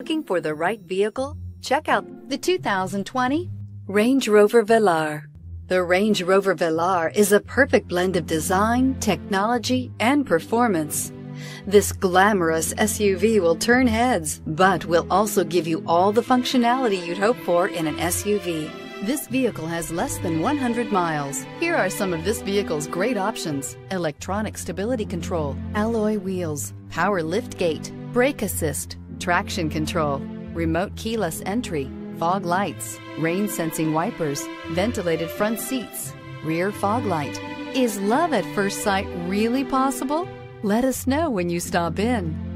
Looking for the right vehicle? Check out the 2020 Range Rover Velar. The Range Rover Velar is a perfect blend of design, technology, and performance. This glamorous SUV will turn heads, but will also give you all the functionality you'd hope for in an SUV. This vehicle has less than 100 miles. Here are some of this vehicle's great options. Electronic stability control, alloy wheels, power lift gate, brake assist, traction control, remote keyless entry, fog lights, rain sensing wipers, ventilated front seats, rear fog light. Is love at first sight really possible? Let us know when you stop in.